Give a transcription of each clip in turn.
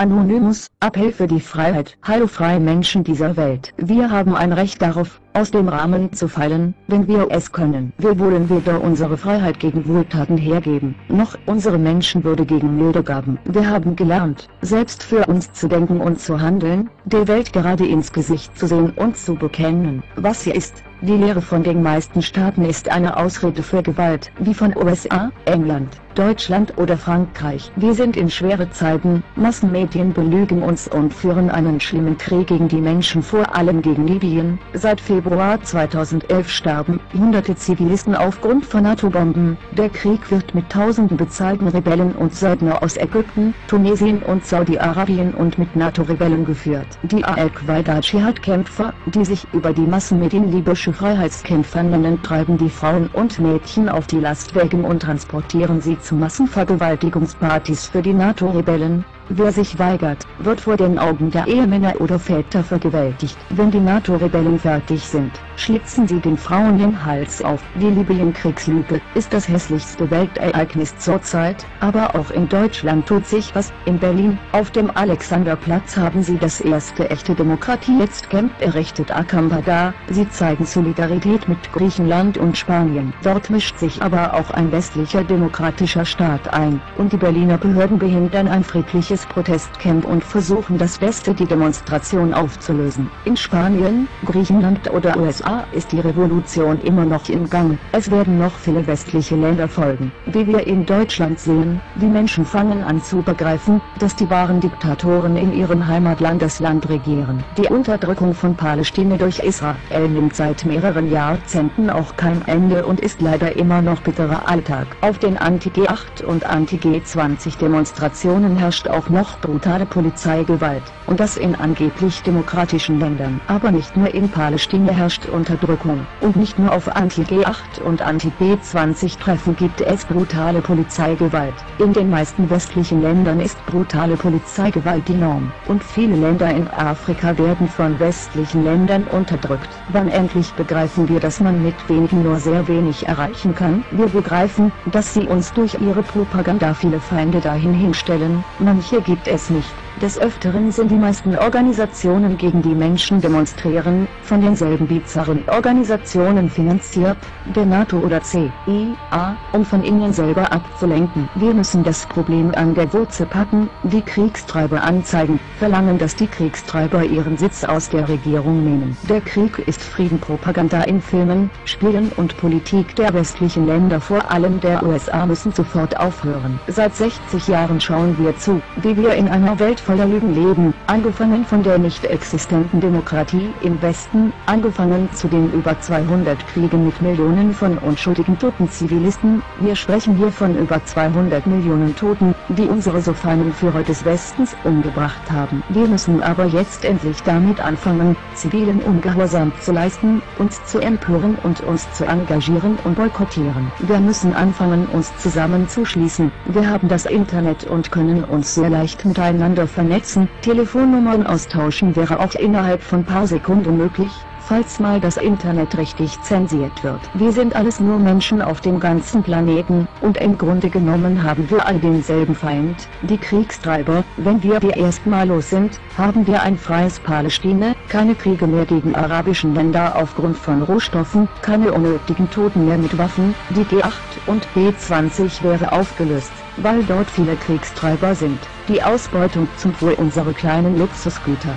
Anonymous, für die Freiheit. Hallo freie Menschen dieser Welt. Wir haben ein Recht darauf, aus dem Rahmen zu fallen, wenn wir es können. Wir wollen weder unsere Freiheit gegen Wohltaten hergeben, noch unsere Menschenwürde gegen milde Gaben. Wir haben gelernt, selbst für uns zu denken und zu handeln, der Welt gerade ins Gesicht zu sehen und zu bekennen, was sie ist. Die Lehre von den meisten Staaten ist eine Ausrede für Gewalt, wie von USA, England, Deutschland oder Frankreich. Wir sind in schwere Zeiten, Massenmedien belügen uns und führen einen schlimmen Krieg gegen die Menschen vor allem gegen Libyen. Seit Februar 2011 starben hunderte Zivilisten aufgrund von Atombomben. Der Krieg wird mit tausenden bezahlten Rebellen und Söldner aus Ägypten, Tunesien und Saudi-Arabien und mit NATO-Rebellen geführt. Die Al-Qaida-Dschihad-Kämpfer, die sich über die Massenmedien libysche deutsche Freiheitskämpferinnen treiben die Frauen und Mädchen auf die Lastwagen und transportieren sie zu Massenvergewaltigungspartys für die NATO-Rebellen, Wer sich weigert, wird vor den Augen der Ehemänner oder Väter vergewaltigt. Wenn die NATO-Rebellen fertig sind, schlitzen sie den Frauen den Hals auf. Die Libyen-Kriegslüge ist das hässlichste Weltereignis zurzeit, aber auch in Deutschland tut sich was. In Berlin, auf dem Alexanderplatz haben sie das erste echte Demokratie jetzt Camp errichtet Akambada. Sie zeigen Solidarität mit Griechenland und Spanien. Dort mischt sich aber auch ein westlicher demokratischer Staat ein, und die Berliner Behörden behindern ein friedliches großes Protestcamp und versuchen das Beste die Demonstration aufzulösen. In Spanien, Griechenland oder USA ist die Revolution immer noch im Gang. Es werden noch viele westliche Länder folgen. Wie wir in Deutschland sehen, die Menschen fangen an zu begreifen, dass die wahren Diktatoren in ihrem Heimatland das Land regieren. Die Unterdrückung von Palästina durch Israel nimmt seit mehreren Jahrzehnten auch kein Ende und ist leider immer noch bitterer Alltag. Auf den Anti-G8 und Anti-G20 Demonstrationen herrscht auch noch brutale Polizeigewalt, und das in angeblich demokratischen Ländern. Aber nicht nur in Palästina herrscht Unterdrückung, und nicht nur auf Anti-G8 und Anti-B20-Treffen gibt es brutale Polizeigewalt. In den meisten westlichen Ländern ist brutale Polizeigewalt die Norm, und viele Länder in Afrika werden von westlichen Ländern unterdrückt. Wann endlich begreifen wir, dass man mit wenigen nur sehr wenig erreichen kann? Wir begreifen, dass sie uns durch ihre Propaganda viele Feinde dahin hinstellen, manche gibt es nicht. Des Öfteren sind die meisten Organisationen gegen die Menschen demonstrieren, von denselben bizarren Organisationen finanziert, der NATO oder CIA, um von ihnen selber abzulenken. Wir müssen das Problem an der Wurzel packen, die Kriegstreiber anzeigen, verlangen, dass die Kriegstreiber ihren Sitz aus der Regierung nehmen. Der Krieg ist Friedenpropaganda in Filmen, Spielen und Politik der westlichen Länder, vor allem der USA müssen sofort aufhören. Seit 60 Jahren schauen wir zu, wie wir in einer Welt voller Lügen leben, angefangen von der nicht existenten Demokratie im Westen, angefangen zu den über 200 Kriegen mit Millionen von unschuldigen toten Zivilisten, wir sprechen hier von über 200 Millionen Toten, die unsere so feinen Führer des Westens umgebracht haben. Wir müssen aber jetzt endlich damit anfangen, zivilen Ungehorsam zu leisten, uns zu empören und uns zu engagieren und boykottieren. Wir müssen anfangen uns zusammenzuschließen. Wir haben das Internet und können uns sehr leicht miteinander vernetzen vernetzen, Telefonnummern austauschen wäre auch innerhalb von paar Sekunden möglich, falls mal das Internet richtig zensiert wird. Wir sind alles nur Menschen auf dem ganzen Planeten, und im Grunde genommen haben wir all denselben Feind, die Kriegstreiber. Wenn wir die erstmal los sind, haben wir ein freies Palästina, keine Kriege mehr gegen arabischen Länder aufgrund von Rohstoffen, keine unnötigen Toten mehr mit Waffen, die G8 und B20 wäre aufgelöst, weil dort viele Kriegstreiber sind die Ausbeutung zum Wohl unserer kleinen Luxusgüter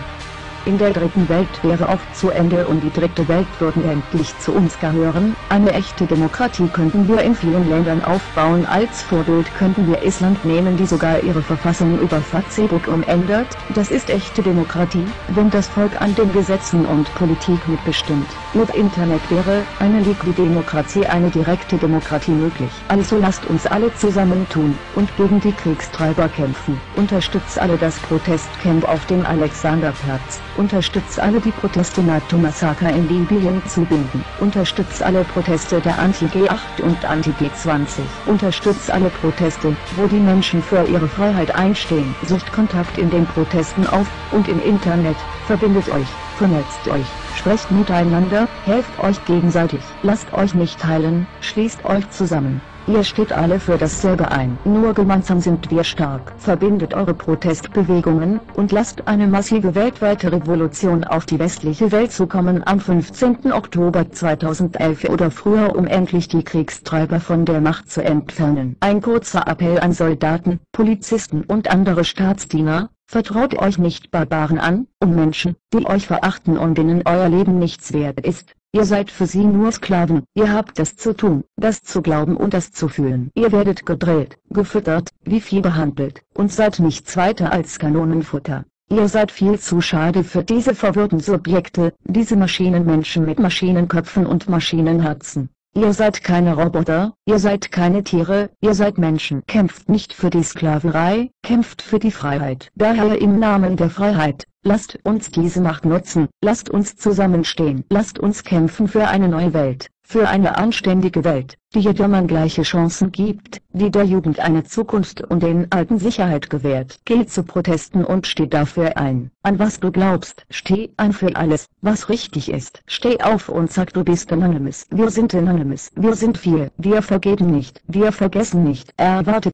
in der dritten Welt wäre oft zu Ende und die dritte Welt würden endlich zu uns gehören. Eine echte Demokratie könnten wir in vielen Ländern aufbauen. Als Vorbild könnten wir Island nehmen, die sogar ihre Verfassung über Facebook umändert. Das ist echte Demokratie, wenn das Volk an den Gesetzen und Politik mitbestimmt. Mit Internet wäre eine liquide Demokratie eine direkte Demokratie möglich. Also lasst uns alle zusammentun und gegen die Kriegstreiber kämpfen. Unterstützt alle das Protestcamp auf dem Alexanderplatz. Unterstützt alle die Proteste NATO-Massaker in Libyen zu binden. Unterstützt alle Proteste der Anti-G8 und Anti-G20. Unterstützt alle Proteste, wo die Menschen für ihre Freiheit einstehen. Sucht Kontakt in den Protesten auf, und im Internet, verbindet euch, vernetzt euch, sprecht miteinander, helft euch gegenseitig, lasst euch nicht teilen, schließt euch zusammen. Ihr steht alle für dasselbe ein. Nur gemeinsam sind wir stark. Verbindet eure Protestbewegungen, und lasst eine massive weltweite Revolution auf die westliche Welt zukommen am 15. Oktober 2011 oder früher um endlich die Kriegstreiber von der Macht zu entfernen. Ein kurzer Appell an Soldaten, Polizisten und andere Staatsdiener, Vertraut euch nicht Barbaren an, um Menschen, die euch verachten und denen euer Leben nichts wert ist. Ihr seid für sie nur Sklaven. Ihr habt das zu tun, das zu glauben und das zu fühlen. Ihr werdet gedrillt, gefüttert, wie Vieh behandelt, und seid nichts weiter als Kanonenfutter. Ihr seid viel zu schade für diese verwirrten Subjekte, diese Maschinenmenschen mit Maschinenköpfen und Maschinenherzen. Ihr seid keine Roboter, ihr seid keine Tiere, ihr seid Menschen. Kämpft nicht für die Sklaverei, kämpft für die Freiheit. Daher im Namen der Freiheit, lasst uns diese Macht nutzen, lasst uns zusammenstehen, lasst uns kämpfen für eine neue Welt, für eine anständige Welt, die jedermann gleiche Chancen gibt, die der Jugend eine Zukunft und den Alten Sicherheit gewährt. Geh zu Protesten und steh dafür ein, an was du glaubst. Steh ein für alles, was richtig ist. Steh auf und sag du bist Anonymous. Wir sind Anonymous. Wir sind viel. Wir vergeben nicht. Wir vergessen nicht. Erwartet